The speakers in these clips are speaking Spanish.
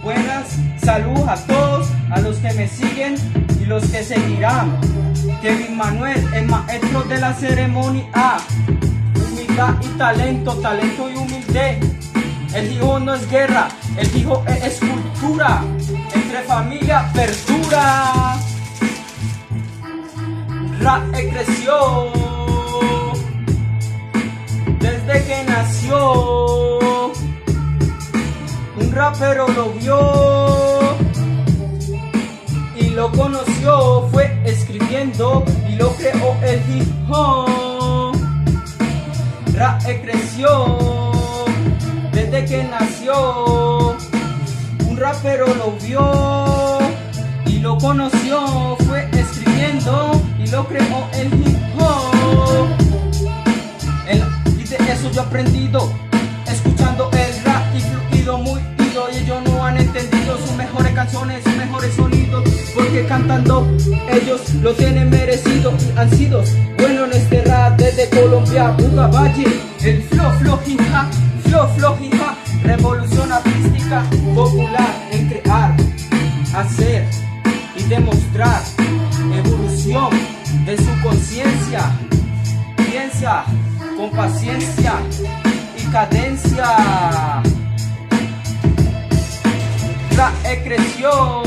Buenas, saludos a todos, a los que me siguen y los que seguirán. Kevin Manuel, el maestro de la ceremonia. Humildad y talento, talento y humildad. El hijo no es guerra, el hijo es cultura. Entre familia, apertura. Ra creció desde que nació. Un rapero lo vio y lo conoció, fue escribiendo y lo creó el hip hop. Ra creció desde que nació. Un rapero lo vio y lo conoció, fue escribiendo y lo creó el hip hop. y de eso yo he aprendido, cantando. Ellos lo tienen merecido y han sido bueno en este rap. Desde Colombia, Buga Valle, el flow flow hija, flow flow revolución artística popular en crear, hacer y demostrar evolución de su conciencia, piensa con paciencia y cadencia. La creció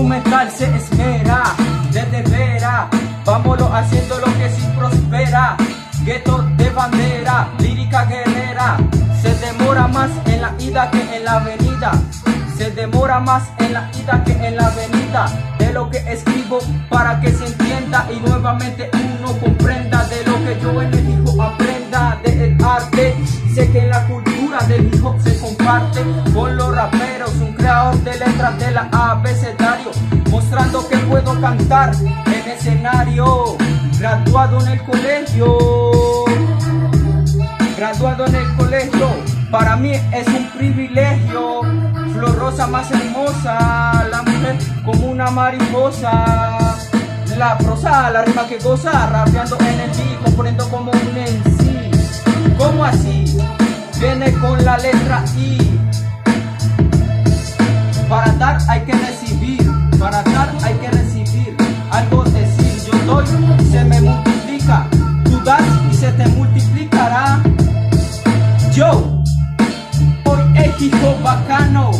instrumental se esmera, desde vera. Vámonos haciendo lo que sí prospera. Gueto de bandera, lírica guerrera. Se demora más en la ida que en la avenida. Se demora más en la ida que en la avenida de lo que escribo para que se entienda y nuevamente uno comprenda de lo que yo en hijo aprenda del arte. Sé que en la cultura del hijo se comparte con los raperos, un creador de letras de la abecedario, mostrando que puedo cantar en escenario, graduado en el colegio, graduado en el colegio, para mí es un privilegio. Flor rosa más hermosa, la mujer como una mariposa. La prosa, la rima que goza, rapeando en el beat, componiendo como un Viene con la letra I. Para dar hay que recibir, para dar hay que recibir. Algo decir, yo doy, se me multiplica. Tú das y se te multiplicará. Yo Hoy hijo bacano,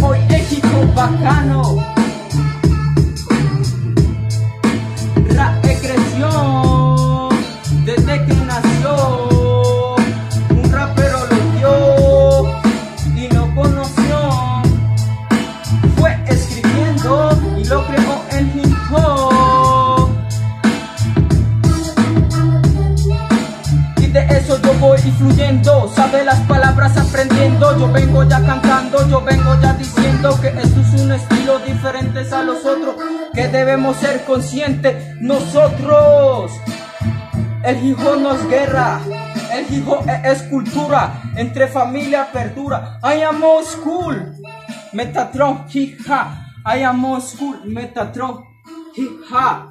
hoy hijo bacano. Voy influyendo, sabe las palabras aprendiendo, yo vengo ya cantando, yo vengo ya diciendo que esto es un estilo diferente a los otros, que debemos ser conscientes nosotros. El hijo no es guerra, el hijo es cultura, entre familia perdura. I am old school, Metatron, hija, I am old school, Metatron, hija.